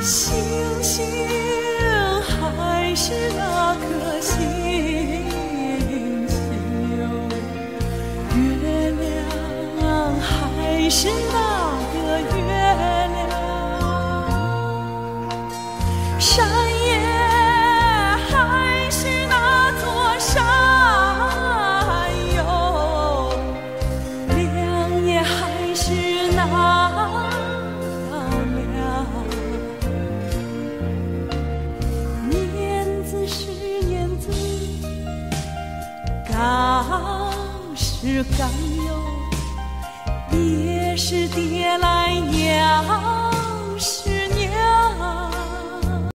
星星还是那颗星星，月亮还是那个月亮。那是甘油，也是爹来娘。